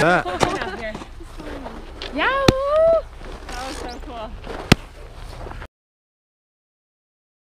That. Yahoo! That was so cool.